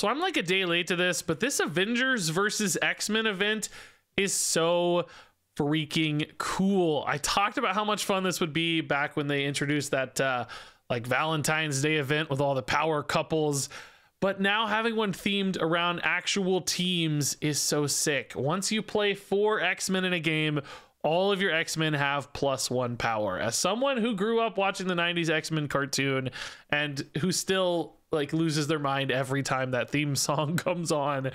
So I'm like a day late to this, but this Avengers versus X-Men event is so freaking cool. I talked about how much fun this would be back when they introduced that uh like Valentine's Day event with all the power couples. But now having one themed around actual teams is so sick. Once you play four X-Men in a game, all of your X-Men have plus one power. As someone who grew up watching the 90s X-Men cartoon and who still like loses their mind every time that theme song comes on.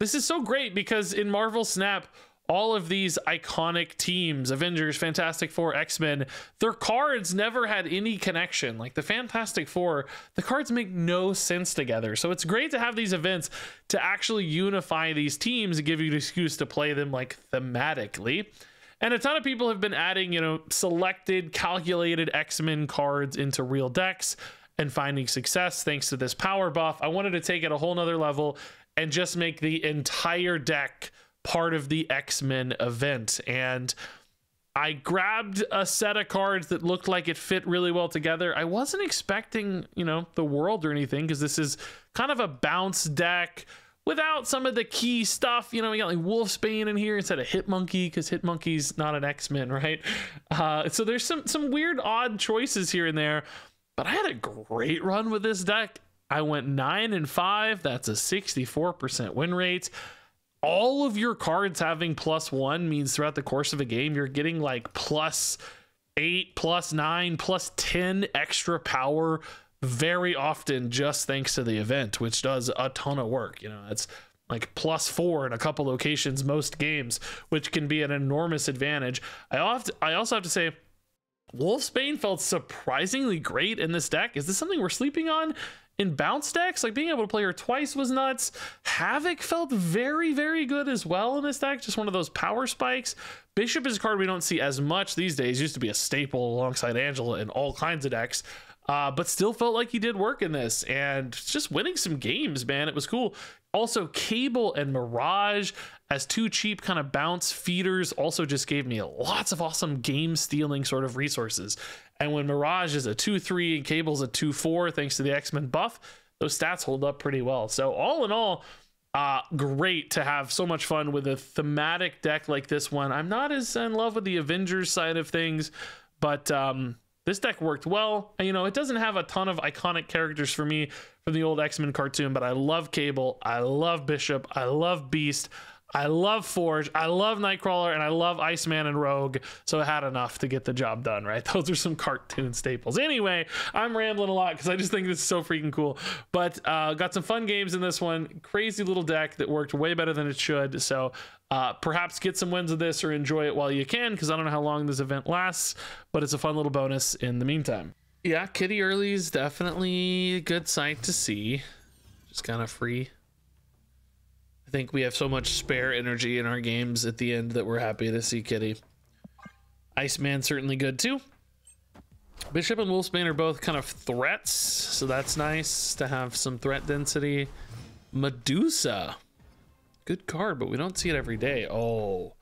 This is so great because in Marvel Snap, all of these iconic teams Avengers, Fantastic Four, X Men their cards never had any connection. Like the Fantastic Four, the cards make no sense together. So it's great to have these events to actually unify these teams and give you an excuse to play them like thematically. And a ton of people have been adding, you know, selected, calculated X Men cards into real decks and finding success thanks to this power buff. I wanted to take it a whole nother level and just make the entire deck part of the X-Men event. And I grabbed a set of cards that looked like it fit really well together. I wasn't expecting, you know, the world or anything because this is kind of a bounce deck without some of the key stuff. You know, we got like Wolfsbane in here instead of Hitmonkey because Hitmonkey's not an X-Men, right? Uh, so there's some some weird odd choices here and there. But I had a great run with this deck. I went nine and five. That's a 64% win rate all of your cards having plus one means throughout the course of a game, you're getting like plus eight, plus nine, plus 10 extra power very often just thanks to the event, which does a ton of work. You know, it's like plus four in a couple locations most games, which can be an enormous advantage. I, often, I also have to say, Wolfsbane felt surprisingly great in this deck. Is this something we're sleeping on? in bounce decks, like being able to play her twice was nuts. Havok felt very, very good as well in this deck. Just one of those power spikes. Bishop is a card we don't see as much these days. Used to be a staple alongside Angela in all kinds of decks. Uh, but still felt like he did work in this and just winning some games, man. It was cool. Also, Cable and Mirage as two cheap kind of bounce feeders also just gave me lots of awesome game stealing sort of resources. And when Mirage is a 2 3 and Cable's a 2 4, thanks to the X Men buff, those stats hold up pretty well. So, all in all, uh, great to have so much fun with a thematic deck like this one. I'm not as in love with the Avengers side of things, but um, this deck worked well. And, you know, it doesn't have a ton of iconic characters for me from the old X Men cartoon, but I love Cable, I love Bishop, I love Beast. I love Forge, I love Nightcrawler, and I love Iceman and Rogue. So it had enough to get the job done, right? Those are some cartoon staples. Anyway, I'm rambling a lot because I just think this is so freaking cool. But uh, got some fun games in this one. Crazy little deck that worked way better than it should. So uh, perhaps get some wins of this or enjoy it while you can because I don't know how long this event lasts, but it's a fun little bonus in the meantime. Yeah, Kitty Early is definitely a good sight to see. Just kind of free I think we have so much spare energy in our games at the end that we're happy to see Kitty. Iceman certainly good too. Bishop and Wolfsbane are both kind of threats, so that's nice to have some threat density. Medusa. Good card, but we don't see it every day. Oh.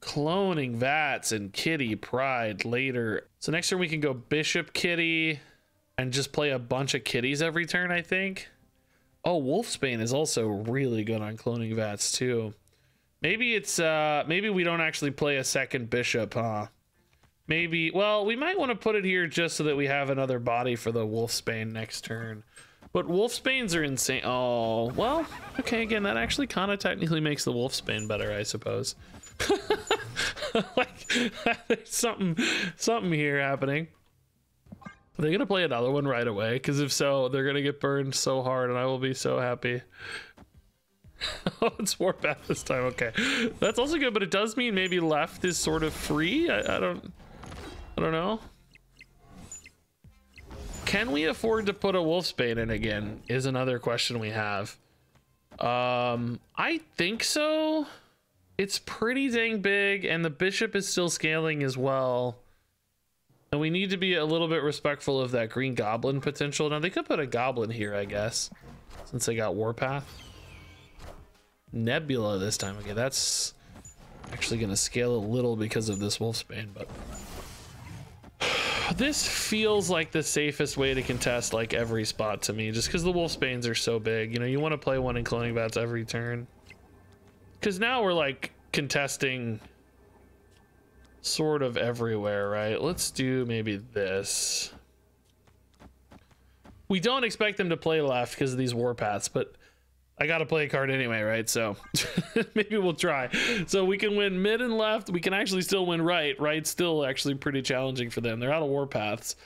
Cloning Vats and Kitty Pryde later. So next turn we can go Bishop Kitty and just play a bunch of kitties every turn, I think. Oh, Wolfsbane is also really good on cloning vats too. Maybe it's uh maybe we don't actually play a second bishop, huh? Maybe well, we might want to put it here just so that we have another body for the Wolfsbane next turn. But Wolfsbanes are insane. Oh, well, okay, again, that actually kind of technically makes the Wolfsbane better, I suppose. like, there's something, something here happening. Are they gonna play another one right away? Because if so, they're gonna get burned so hard, and I will be so happy. oh, it's Warpath this time. Okay, that's also good, but it does mean maybe left is sort of free. I, I don't, I don't know. Can we afford to put a Wolfsbane in again? Is another question we have. Um, I think so. It's pretty dang big, and the bishop is still scaling as well. And we need to be a little bit respectful of that green goblin potential. Now they could put a goblin here, I guess, since they got Warpath. Nebula this time. Okay, that's actually going to scale a little because of this Wolfsbane, but this feels like the safest way to contest like every spot to me, just because the Wolfsbanes are so big. You know, you want to play one in cloning vats every turn. Because now we're like contesting sort of everywhere, right? Let's do maybe this. We don't expect them to play left because of these warpaths, but I got to play a card anyway, right? So maybe we'll try. So we can win mid and left. We can actually still win right. Right's still actually pretty challenging for them. They're out of warpaths.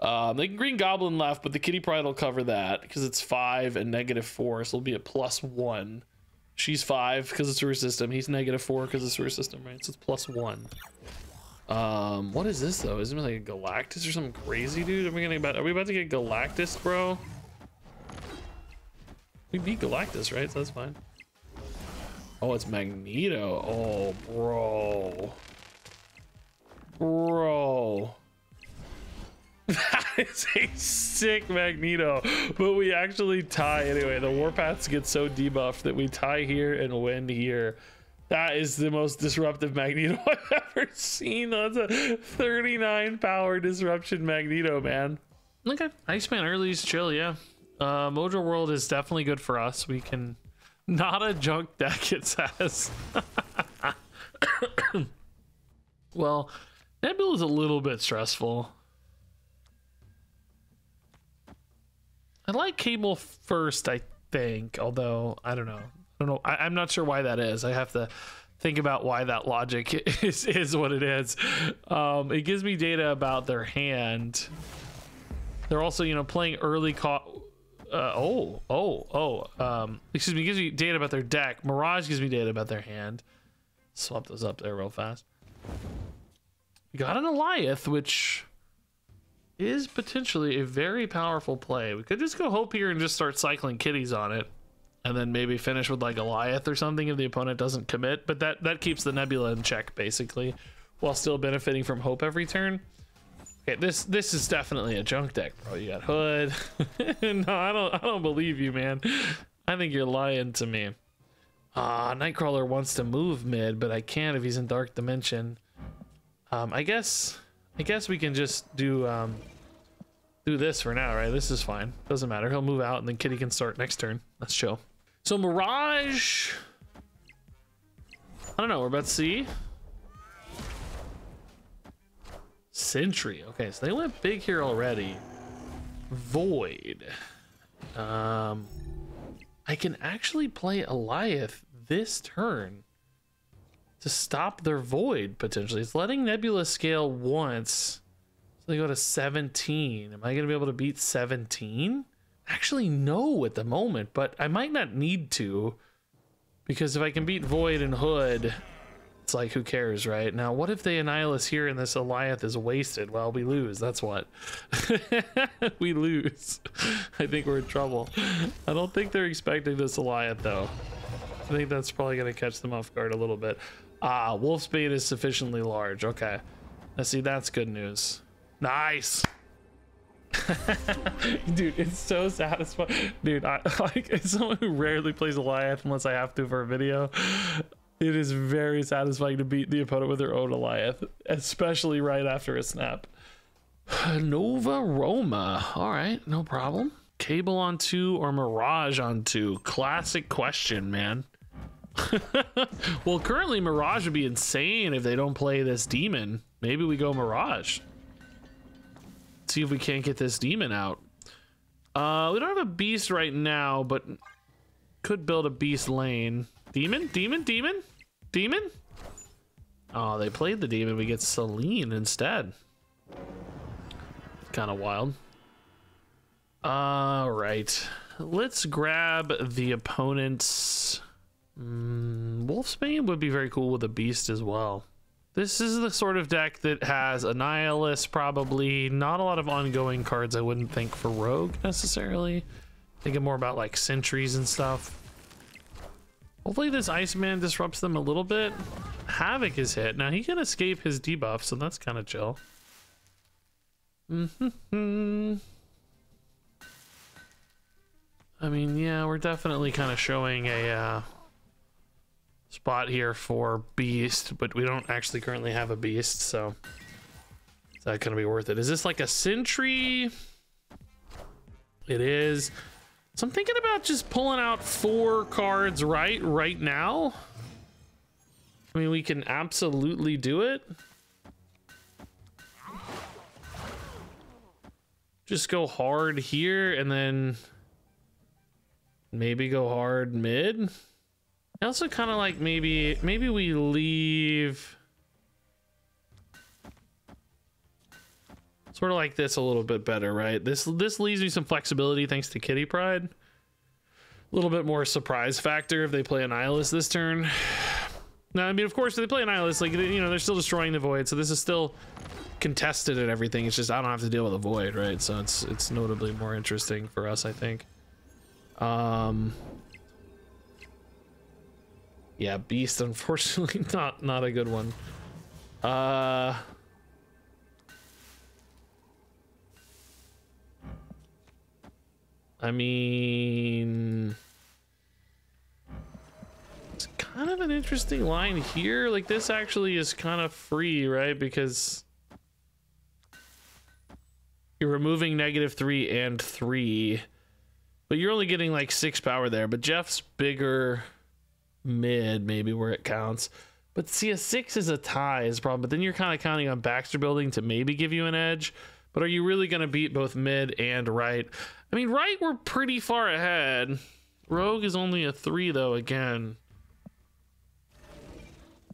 Um, they can green goblin left, but the kitty pryde will cover that because it's five and negative four, so it'll be a plus one. She's five because it's sewer system. He's negative four because it's sewer system, right? So it's plus one. Um, what is this though? Isn't it like a Galactus or something crazy, dude? Are we gonna about? Are we about to get Galactus, bro? We beat Galactus, right? So that's fine. Oh, it's Magneto. Oh, bro. Bro. That is a sick Magneto. But we actually tie anyway. The Warpaths get so debuffed that we tie here and win here. That is the most disruptive Magneto I've ever seen. That's a 39 power disruption Magneto, man. Okay. Iceman early is chill, yeah. Uh, Mojo World is definitely good for us. We can not a junk deck, it says. well, that Nebula is a little bit stressful. I like Cable first, I think, although I don't know. I don't know. I, am not sure why that is. I have to think about why that logic is, is what it is. Um, it gives me data about their hand. They're also, you know, playing early uh, oh, oh, oh. Um, excuse me. Gives me data about their deck. Mirage gives me data about their hand. Swap those up there real fast. We got an Alioth, which is potentially a very powerful play. We could just go hope here and just start cycling kitties on it, and then maybe finish with like Goliath or something if the opponent doesn't commit. But that that keeps the Nebula in check basically, while still benefiting from hope every turn. Okay, this this is definitely a junk deck, bro. You got Hood. no, I don't I don't believe you, man. I think you're lying to me. Ah, uh, Nightcrawler wants to move mid, but I can't if he's in Dark Dimension. Um, I guess I guess we can just do um do this for now, right? This is fine. Doesn't matter. He'll move out and then Kitty can start next turn. Let's chill. So Mirage. I don't know. We're about to see. Sentry. Okay, so they went big here already. Void. Um, I can actually play Alioth this turn to stop their void potentially. It's letting Nebula scale once. So they go to 17. Am I going to be able to beat 17? Actually, no at the moment, but I might not need to because if I can beat Void and Hood, it's like, who cares, right? Now, what if they annihilate us here and this Alioth is wasted? Well, we lose. That's what. we lose. I think we're in trouble. I don't think they're expecting this Alioth, though. I think that's probably going to catch them off guard a little bit. Ah, Wolfsbane is sufficiently large. Okay. Now, see, that's good news. Nice. Dude, it's so satisfying. Dude, I like as someone who rarely plays Alioth unless I have to for a video. It is very satisfying to beat the opponent with their own Alioth, especially right after a snap. Nova Roma. All right, no problem. Cable on two or Mirage on two? Classic question, man. well, currently Mirage would be insane if they don't play this demon. Maybe we go Mirage. See if we can't get this demon out. Uh, we don't have a beast right now, but could build a beast lane. Demon? Demon? Demon? Demon? Oh, they played the demon. We get Selene instead. Kind of wild. All right. Let's grab the opponent's... Mm, Wolfsbane would be very cool with a beast as well. This is the sort of deck that has Annihilus, probably. Not a lot of ongoing cards, I wouldn't think, for Rogue, necessarily. Thinking more about, like, sentries and stuff. Hopefully this Iceman disrupts them a little bit. Havok is hit. Now he can escape his debuff, so that's kind of chill. Mm-hmm. I mean, yeah, we're definitely kind of showing a uh, spot here for Beast, but we don't actually currently have a Beast, so Is that gonna be worth it? Is this like a sentry? It is. So I'm thinking about just pulling out four cards right right now. I mean, we can absolutely do it. Just go hard here and then maybe go hard mid. I also kind of like maybe maybe we leave sort of like this a little bit better, right? This this leaves me some flexibility thanks to Kitty Pryde. A little bit more surprise factor if they play Annihilus this turn. Now, I mean, of course, if they play Annihilus, like, you know, they're still destroying the Void, so this is still contested and everything. It's just I don't have to deal with the Void, right? So it's it's notably more interesting for us, I think. Um, yeah, Beast, unfortunately, not not a good one. Uh, I mean, it's kind of an interesting line here. Like this actually is kind of free, right? Because you're removing negative three and three, but you're only getting like six power there. But Jeff's bigger mid, maybe where it counts. But see, a six is a tie is a problem. But then you're kind of counting on Baxter building to maybe give you an edge. But are you really going to beat both mid and right? I mean, right, we're pretty far ahead. Rogue is only a three, though, again.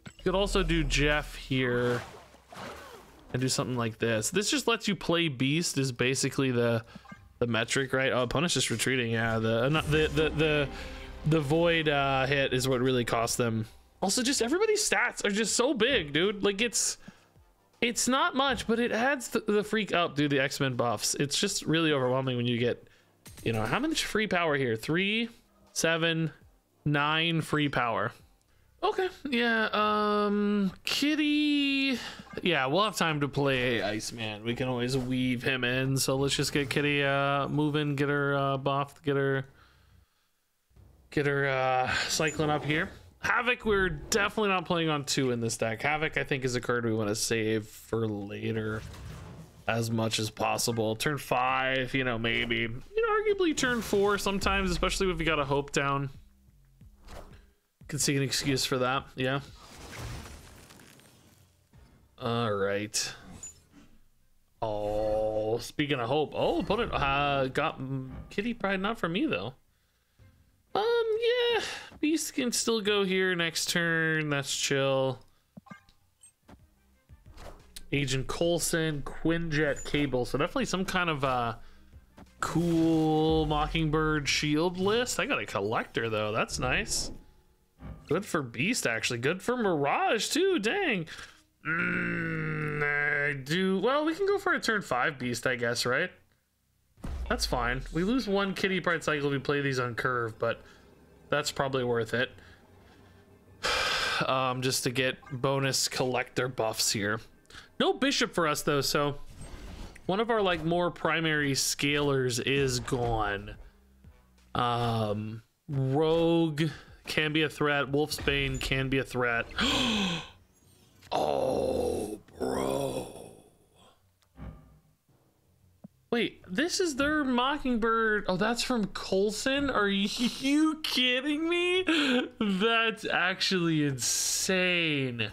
You could also do Jeff here and do something like this. This just lets you play Beast is basically the the metric, right? Oh, Punish just retreating. Yeah, the the the the, the void uh, hit is what really cost them. Also, just everybody's stats are just so big, dude. Like it's it's not much, but it adds the, the freak up, dude. The X Men buffs. It's just really overwhelming when you get, you know, how much free power here? Three, seven, nine free power. Okay, yeah. Um, Kitty. Yeah, we'll have time to play Iceman. We can always weave him in. So let's just get Kitty uh moving, get her uh buffed, get her, get her uh cycling up here. Havok, we're definitely not playing on two in this deck. Havok, I think, is a card we want to save for later as much as possible. Turn five, you know, maybe. You know, arguably turn four sometimes, especially if you got a hope down. Can see an excuse for that, yeah. All right. Oh, speaking of hope, oh, opponent uh, got Kitty Pryde not for me though. Beast can still go here next turn. That's chill. Agent Coulson, Quinjet Cable. So definitely some kind of uh cool Mockingbird shield list. I got a collector though. That's nice. Good for Beast actually. Good for Mirage too. Dang. Mm, I do well. We can go for a turn five Beast, I guess, right? That's fine. We lose one Kitty Pryde cycle. if We play these on curve, but that's probably worth it. um, just to get bonus collector buffs here. No bishop for us though, so one of our like more primary scalers is gone. Um, Rogue can be a threat. Wolfsbane can be a threat. oh, bro. Wait, this is their Mockingbird. Oh, that's from Coulson? Are you kidding me? That's actually insane.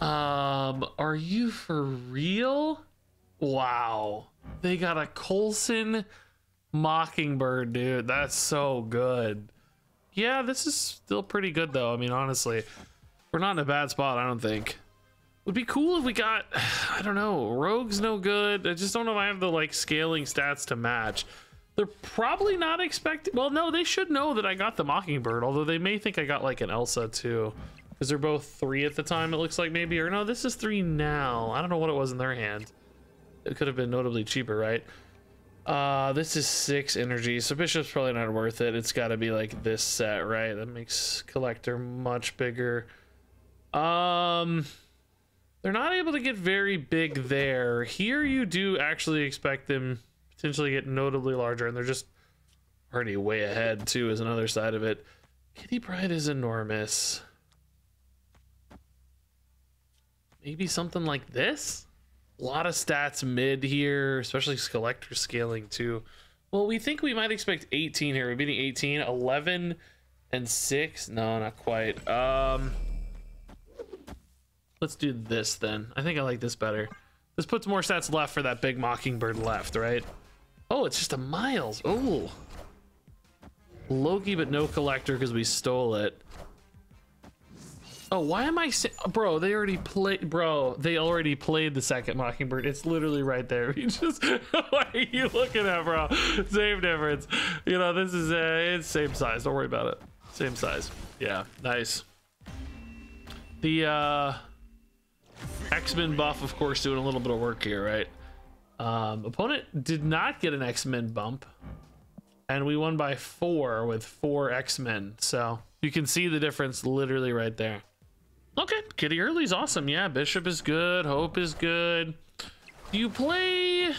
Um, are you for real? Wow. They got a Coulson Mockingbird, dude. That's so good. Yeah, this is still pretty good though. I mean, honestly, we're not in a bad spot, I don't think. Would be cool if we got, I don't know, Rogue's no good. I just don't know if I have the like scaling stats to match. They're probably not expecting, well, no, they should know that I got the Mockingbird, although they may think I got like an Elsa too. Because they're both three at the time, it looks like maybe, or no, this is three now. I don't know what it was in their hand. It could have been notably cheaper, right? Uh, this is six energy, so Bishop's probably not worth it. It's got to be like this set, right? That makes Collector much bigger. Um, they're not able to get very big there. Here you do actually expect them potentially get notably larger, and they're just already way ahead too is another side of it. Kitty Pryde is enormous. Maybe something like this? A lot of stats mid here, especially collector scaling too. Well, we think we might expect 18 here. We're beating 18, 11 and 6. No, not quite. Um, let's do this then. I think I like this better. This puts more stats left for that big Mockingbird left, right? Oh, it's just a Miles. Oh. Loki, but no collector because we stole it. Oh, why am I bro? They already played, bro. They already played the second Mockingbird. It's literally right there. You just, what are you looking at, bro? Same difference. You know, this is uh, it's same size. Don't worry about it. Same size. Yeah, nice. The uh, X-Men buff, of course, doing a little bit of work here, right? Um, opponent did not get an X-Men bump, and we won by four with four X-Men. So you can see the difference literally right there. Okay, Kitty Early's awesome. Yeah, Bishop is good. Hope is good. You play...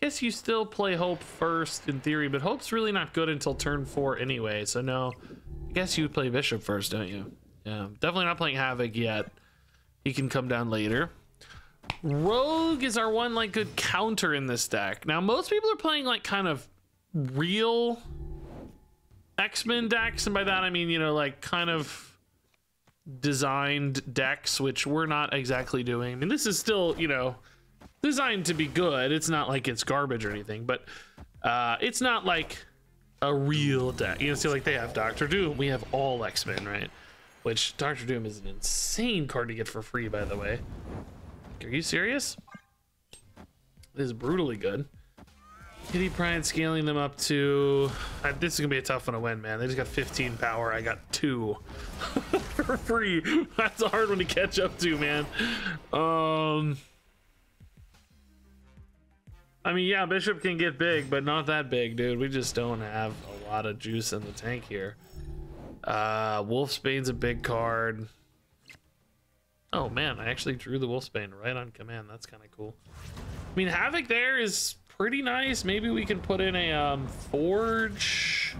Guess you still play Hope first in theory, but Hope's really not good until turn four anyway, so no. I guess you play Bishop first, don't you? Yeah, definitely not playing Havok yet. He can come down later. Rogue is our one like good counter in this deck. Now most people are playing like kind of real X-Men decks, and by that I mean, you know, like kind of designed decks, which we're not exactly doing. I mean, this is still, you know, designed to be good. It's not like it's garbage or anything, but uh, it's not like a real deck. You know, see, like they have Doctor Doom. We have all X Men, right? Which Doctor Doom is an insane card to get for free, by the way. Are you serious? This is brutally good. Kitty Pryde scaling them up to. Uh, this is gonna be a tough one to win, man. They just got 15 power. I got two for free. That's a hard one to catch up to, man. Um. I mean, yeah, Bishop can get big, but not that big, dude. We just don't have a lot of juice in the tank here. Uh, Wolfsbane's a big card. Oh man, I actually drew the Wolfsbane right on command. That's kind of cool. I mean, Havok there is pretty nice. Maybe we can put in a um, Forge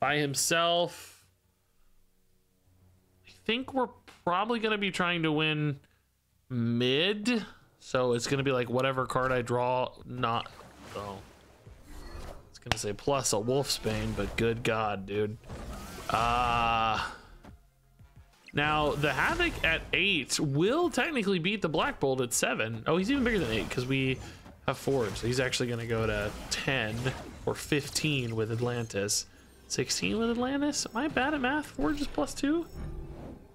by himself. I think we're probably going to be trying to win mid. So it's going to be like whatever card I draw, not... Oh. It's going to say plus a Wolfsbane, but good God, dude. Uh... Now, the Havok at 8 will technically beat the Black Bolt at 7. Oh, he's even bigger than 8 because we have Forge. So he's actually going to go to 10 or 15 with Atlantis. 16 with Atlantis? Am I bad at math? Forge is plus 2?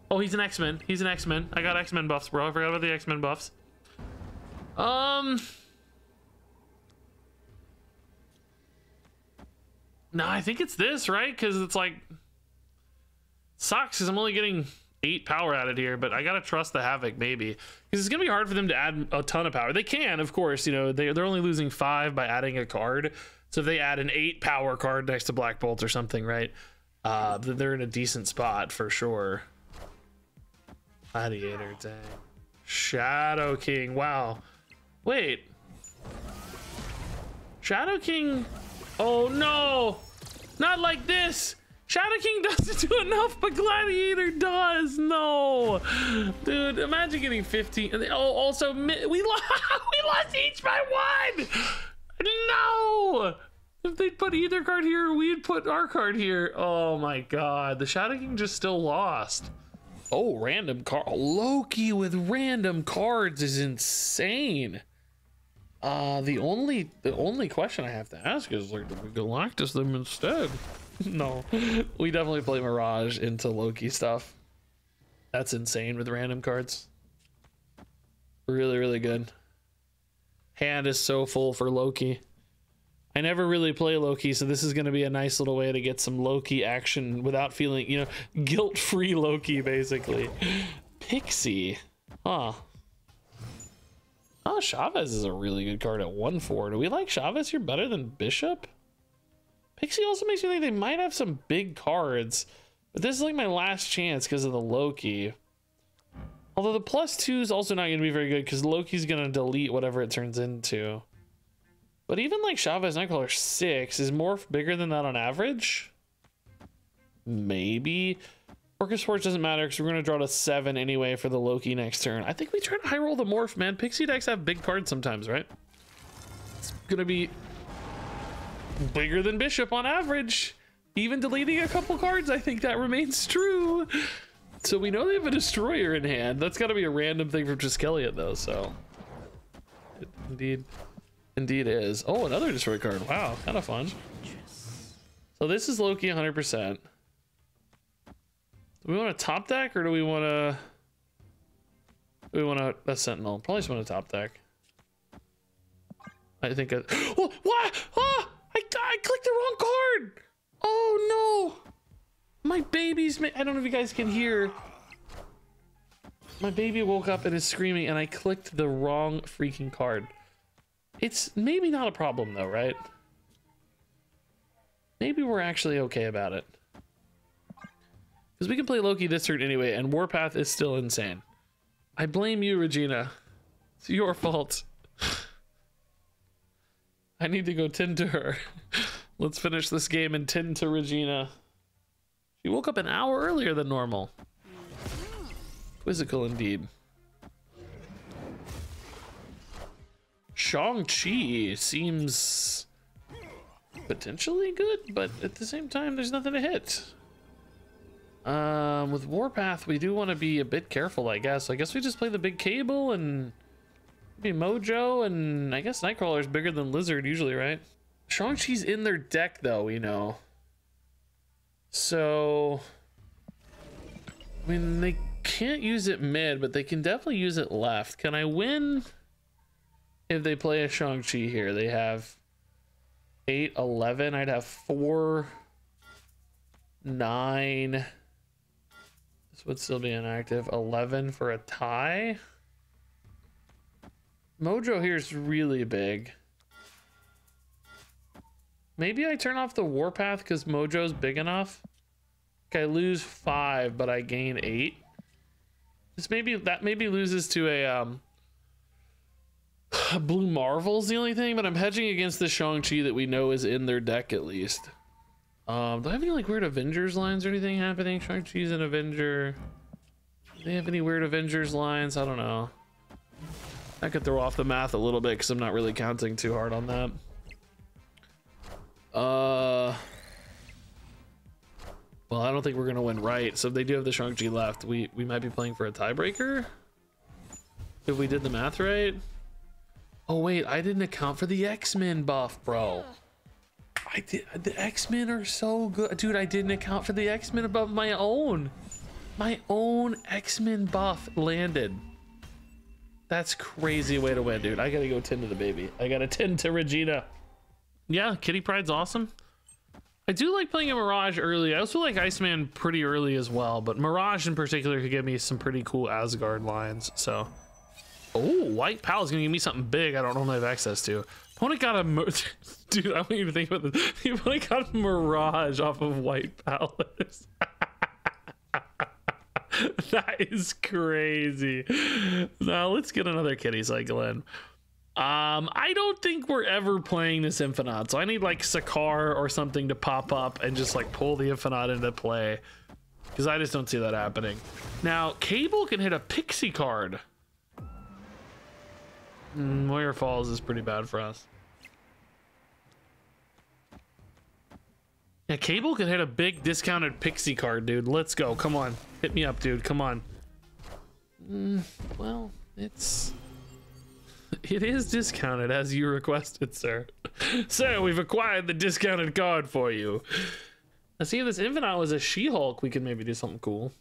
Oh, he's an X-Men. He's an X-Men. I got X-Men buffs, bro. I forgot about the X-Men buffs. Um... No, I think it's this, right? Because it's like... Sucks because I'm only getting eight power added here, but I gotta trust the Havok maybe because it's gonna be hard for them to add a ton of power. They can, of course, you know they they're only losing five by adding a card. So if they add an eight power card next to Black Bolt or something, right? Uh, they're in a decent spot for sure. Gladiator, dang. Shadow King, wow. Wait. Shadow King. Oh no! Not like this! Shadow King doesn't do enough, but Gladiator does. No, dude, imagine getting 15. Oh, also, we lost. we lost each by one. No. If they'd put either card here, we'd put our card here. Oh my god, the Shadow King just still lost. Oh, random card. Loki with random cards is insane. Uh, the only the only question I have to ask is like, do we Galactus them instead? no, we definitely play Mirage into Loki stuff. That's insane with random cards. Really, really good. Hand is so full for Loki. I never really play Loki, so this is going to be a nice little way to get some Loki action without feeling, you know, guilt-free Loki, basically. Pixie. Huh. Oh, Chavez is a really good card at 1-4. Do we like Chavez here better than Bishop? Pixie also makes me think they might have some big cards, but this is like my last chance because of the Loki. Although the plus two is also not going to be very good because Loki's going to delete whatever it turns into. But even like Chavez Nightcrawler 6 is more bigger than that on average? Maybe. Orcus Forge doesn't matter because we're going to draw to seven anyway for the Loki next turn. I think we try to high roll the Morph, man. Pixie decks have big cards sometimes, right? It's going to be bigger than Bishop on average. Even deleting a couple cards, I think that remains true. So we know they have a Destroyer in hand. That's got to be a random thing from Triskelion, though, so... It indeed, indeed is. Oh, another Destroy card. Wow, kind of fun. So this is Loki 100%. Do we want a top deck or do we want to? We want a, a sentinel? Probably just want a top deck. I think. I, oh, what? Oh, I, I clicked the wrong card. Oh no! My baby's. I don't know if you guys can hear. My baby woke up and is screaming, and I clicked the wrong freaking card. It's maybe not a problem though, right? Maybe we're actually okay about it. Because we can play Loki this turn anyway, and Warpath is still insane. I blame you, Regina. It's your fault. I need to go tend to her. Let's finish this game and tend to Regina. She woke up an hour earlier than normal. Quizzical indeed. Shang-Chi seems potentially good, but at the same time, there's nothing to hit. Um, with Warpath, we do want to be a bit careful, I guess. I guess we just play the big cable and maybe Mojo, and I guess Nightcrawler is bigger than Lizard usually, right? Shang-Chi's in their deck, though, you know. So, I mean, they can't use it mid, but they can definitely use it left. Can I win if they play a Shang-Chi here? They have 8, 11. I'd have 4, 9 This would still be inactive. 11 for a tie. Mojo here is really big. Maybe I turn off the Warpath because Mojo's big enough. I lose five, but I gain eight. This maybe that maybe loses to a um Blue Marvel's the only thing, but I'm hedging against the Shang-Chi that we know is in their deck at least. Um, do I have any like weird Avengers lines or anything happening? Shang-Chi's an Avenger. Do they have any weird Avengers lines? I don't know. I could throw off the math a little bit because I'm not really counting too hard on that. Uh, well, I don't think we're gonna win right. So if they do have the Shang-Chi left, we we might be playing for a tiebreaker. If we did the math right. Oh wait, I didn't account for the X-Men buff, bro. I did. The X Men are so good, dude. I didn't account for the X Men above my own. My own X Men buff landed. That's crazy way to win, dude. I gotta go tend to the baby. I gotta tend to Regina. Yeah, Kitty Pryde's awesome. I do like playing a Mirage early. I also like Iceman pretty early as well, but Mirage in particular could give me some pretty cool Asgard lines. So, oh, White Pal is gonna give me something big. I don't normally have access to. Opponent got a dude. I don't even think about this. The opponent got a mirage off of White Palace. that is crazy. Now let's get another kitty cycle in. Um, I don't think we're ever playing this Infinite, so I need like Sakar or something to pop up and just like pull the Infinite into play. Because I just don't see that happening. Now, Cable can hit a Pixie card. Mm, Moira Falls is pretty bad for us. Yeah, Cable could hit a big discounted Pixie card, dude. Let's go. Come on. Hit me up, dude. Come on. Mm, well, it's... It is discounted as you requested, sir. sir, we've acquired the discounted card for you. Let's see if this Infinite was a She-Hulk. We could maybe do something cool.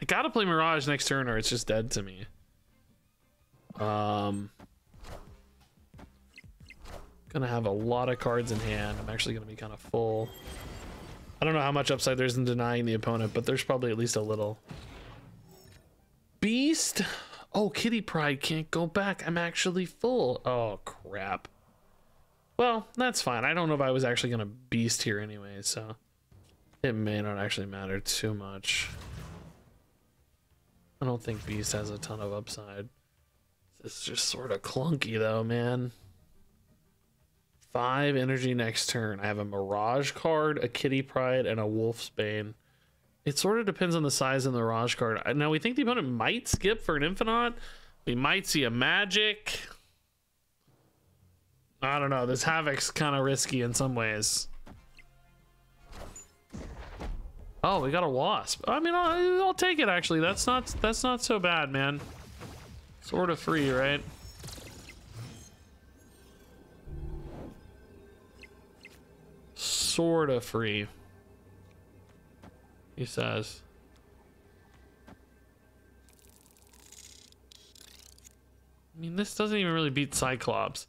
I gotta play Mirage next turn or it's just dead to me. Um, gonna have a lot of cards in hand. I'm actually gonna be kind of full. I don't know how much upside there's in denying the opponent, but there's probably at least a little. Beast? Oh, Kitty Pryde can't go back. I'm actually full. Oh, crap. Well, that's fine. I don't know if I was actually gonna beast here anyway, so it may not actually matter too much. I don't think beast has a ton of upside. It's just sort of clunky though, man. Five energy next turn. I have a Mirage card, a Kitty Pryde, and a Wolfsbane. It sort of depends on the size and the Raj card. Now we think the opponent might skip for an Infinite. We might see a Magic. I don't know. This Havok's kind of risky in some ways. Oh, we got a Wasp. I mean, I'll, I'll take it actually. That's not that's not so bad, man. Sort of free, right? Sort of free he says. I mean, this doesn't even really beat Cyclops.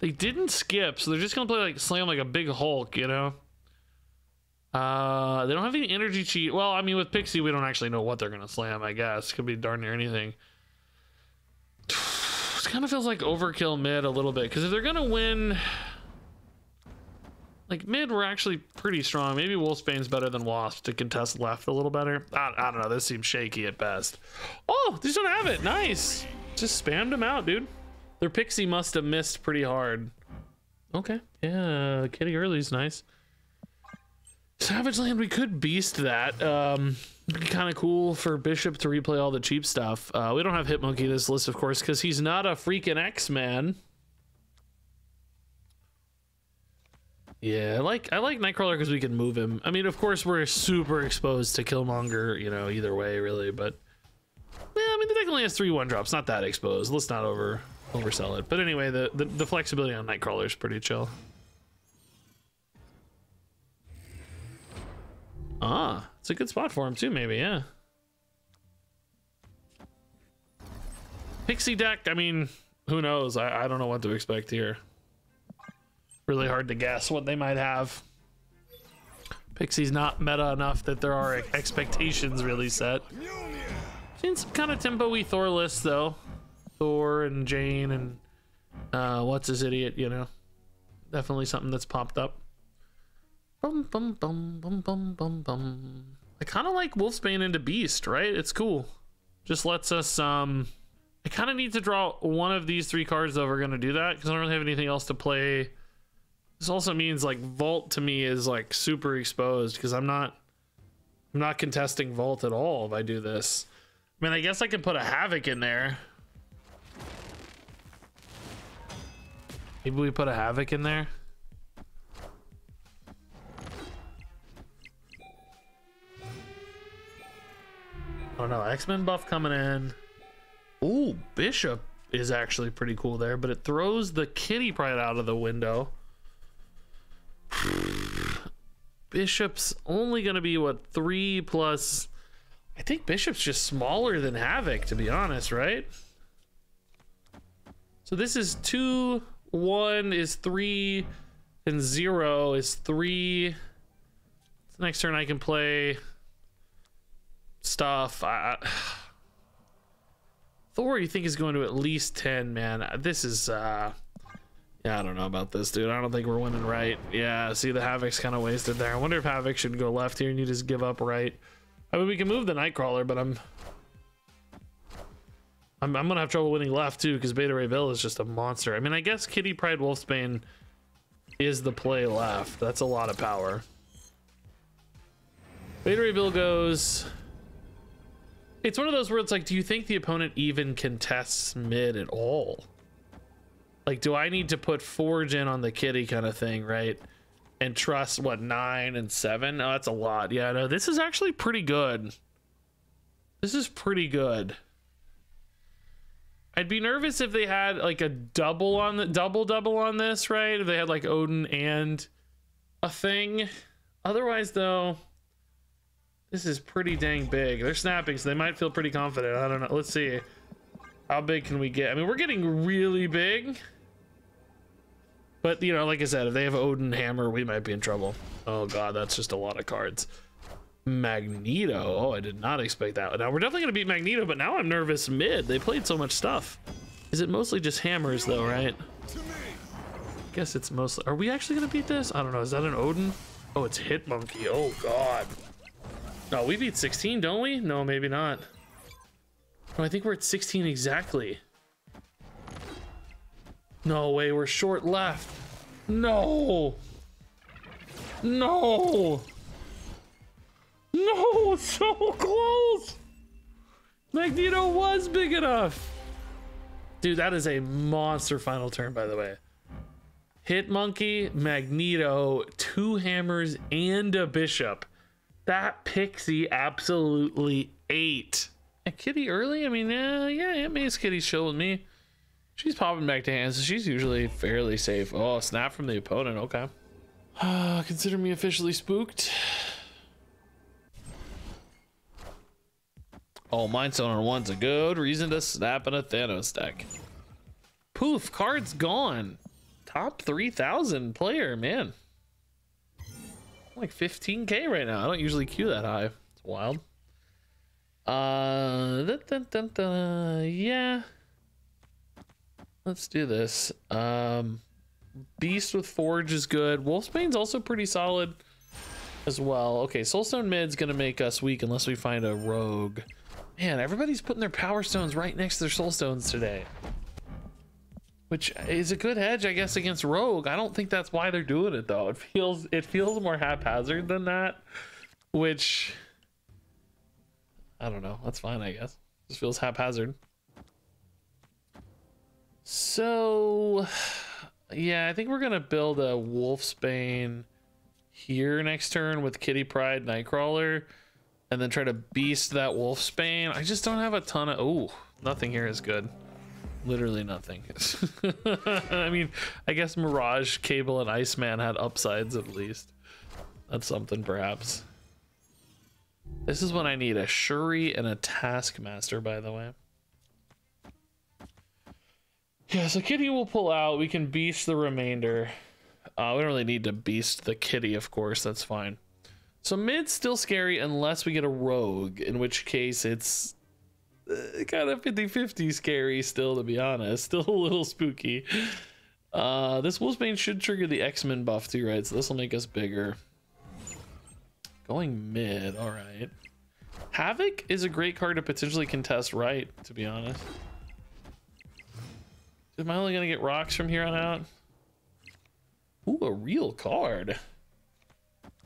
They didn't skip, so they're just gonna play like slam like a big Hulk, you know. Uh, they don't have any energy cheat. Well, I mean, with Pixie, we don't actually know what they're gonna slam. I guess could be darn near anything. This kind of feels like overkill mid a little bit because if they're gonna win, like mid, we're actually pretty strong. Maybe Wolfsbane's better than Wasp to contest left a little better. I, I don't know. This seems shaky at best. Oh, these don't have it. Nice. Just spammed them out, dude. Their pixie must have missed pretty hard. Okay. Yeah, Kitty Early's nice. Savage Land, we could beast that. Um, kind of cool for Bishop to replay all the cheap stuff. Uh, we don't have Hitmonkey this list, of course, because he's not a freaking X-Man. Yeah, I like I like Nightcrawler because we can move him. I mean, of course, we're super exposed to Killmonger, you know, either way, really. But yeah, I mean, the deck only has three one drops, not that exposed. Let's not over oversell it. But anyway, the the, the flexibility on Nightcrawler is pretty chill. Ah, it's a good spot for him too, maybe. Yeah. Pixie deck. I mean, who knows? I I don't know what to expect here really hard to guess what they might have. Pixie's not meta enough that there are expectations really set. Seen some kind of tempo-y Thor lists though. Thor and Jane and uh, what's his idiot, you know. Definitely something that's popped up. Bum bum bum bum bum bum bum. I kind of like Wolfsbane into Beast, right? It's cool. Just lets us um I kind of need to draw one of these three cards though. We're gonna do that because I don't really have anything else to play this also means like vault to me is like super exposed because I'm not I'm not contesting vault at all if I do this. I mean, I guess I can put a havok in there. Maybe we put a havok in there. Oh no, X-Men buff coming in. Ooh, Bishop is actually pretty cool there, but it throws the Kitty Pryde out of the window. Bishop's only going to be what three plus. I think Bishop's just smaller than Havok, to be honest, right? So this is two, one is three, and zero is three. next turn I can play stuff. I, Thor, you think is going to at least 10, man. This is, uh, yeah, I don't know about this, dude. I don't think we're winning right. Yeah, see, the Havok's kind of wasted there. I wonder if Havok should go left here and you just give up right. I mean, we can move the Nightcrawler, but I'm... I'm, I'm gonna have trouble winning left, too, because Beta Ray Bill is just a monster. I mean, I guess Kitty Pryde Wolfsbane is the play left. That's a lot of power. Beta Ray Bill goes... It's one of those where it's like, do you think the opponent even contests mid at all? Like, do I need to put Forge in on the kitty kind of thing, right? And trust, what, nine and seven? Oh, that's a lot. Yeah, no, this is actually pretty good. This is pretty good. I'd be nervous if they had like a double on the double double on this, right? If they had like Odin and a thing. Otherwise, though, this is pretty dang big. They're snapping, so they might feel pretty confident. I don't know. Let's see. How big can we get? I mean, we're getting really big. But, you know, like I said, if they have Odin Hammer, we might be in trouble. Oh, God, that's just a lot of cards. Magneto. Oh, I did not expect that. Now, we're definitely going to beat Magneto, but now I'm nervous mid. They played so much stuff. Is it mostly just hammers, though, right? I guess it's mostly... Are we actually going to beat this? I don't know. Is that an Odin? Oh, it's Hitmonkey. Oh, God. No, we beat 16, don't we? No, maybe not. No, I think we're at 16 exactly. No way, we're short left. No. No. No. So close. Magneto was big enough. Dude, that is a monster final turn, by the way. Hit Monkey, Magneto, two hammers, and a bishop. That pixie absolutely ate. A kitty early? I mean, uh, yeah, Aunt May's kitty's chill with me. She's popping back to hands, so she's usually fairly safe. Oh, snap from the opponent. Okay. Uh, consider me officially spooked. Oh, Mindstone on one's a good reason to snap in a Thanos deck. Poof, card's gone. Top 3,000 player, man. I'm like 15k right now. I don't usually queue that high. It's wild. Uh, da, da, da, yeah. Let's do this. Um, Beast with Forge is good. Wolfsbane's also pretty solid as well. Okay, Soulstone mid's gonna make us weak unless we find a rogue. Man, everybody's putting their power stones right next to their soulstones today. Which is a good hedge, I guess, against rogue. I don't think that's why they're doing it though. It feels it feels more haphazard than that. Which I don't know. That's fine, I guess. Just feels haphazard. So yeah, I think we're gonna build a Wolfsbane here next turn with Kitty Pryde Nightcrawler and then try to beast that Wolfsbane. I just don't have a ton of oh nothing here is good. Literally nothing. I mean, I guess Mirage, Cable, and Iceman had upsides at least. That's something perhaps. This is when I need a Shuri and a Taskmaster, by the way. Yeah, so Kitty will pull out. We can beast the remainder. Uh, we don't really need to beast the Kitty, of course. That's fine. So mid's still scary unless we get a rogue, in which case it's uh, kind of 50-50 scary still, to be honest. Still a little spooky. Uh, this Wolfsbane should trigger the X-Men buff too, right? So this will make us bigger. Going mid, all right. Havok is a great card to potentially contest right, to be honest. Am I only gonna get rocks from here on out? Ooh, a real card.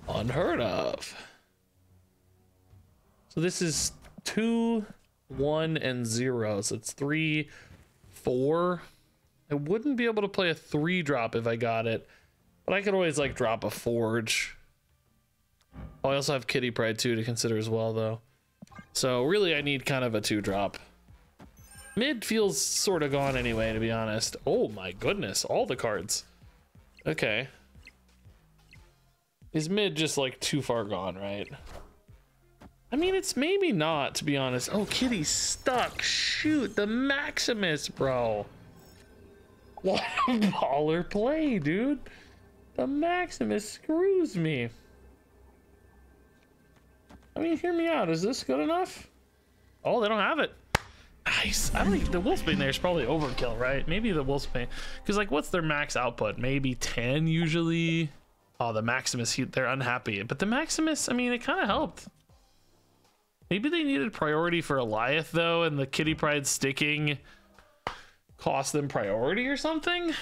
Unheard of. So this is two, one, and zero. So it's three, four. I wouldn't be able to play a three drop if I got it, but I could always like drop a forge. Oh, I also have Kitty Pryde too to consider as well, though. So really, I need kind of a two drop. Mid feels sort of gone anyway, to be honest. Oh my goodness, all the cards. Okay. Is mid just like too far gone, right? I mean, it's maybe not, to be honest. Oh, Kitty's stuck. Shoot, the Maximus, bro. What a baller play, dude. The Maximus screws me. I mean, hear me out. Is this good enough? Oh, they don't have it. Nice. I don't even, the Wolfsbane there is probably overkill, right? Maybe the Wolfsbane. Because, like, what's their max output? Maybe 10 usually? Oh, the Maximus, he, they're unhappy. But the Maximus, I mean, it kind of helped. Maybe they needed priority for Alioth, though, and the Kitty Pryde sticking cost them priority or something?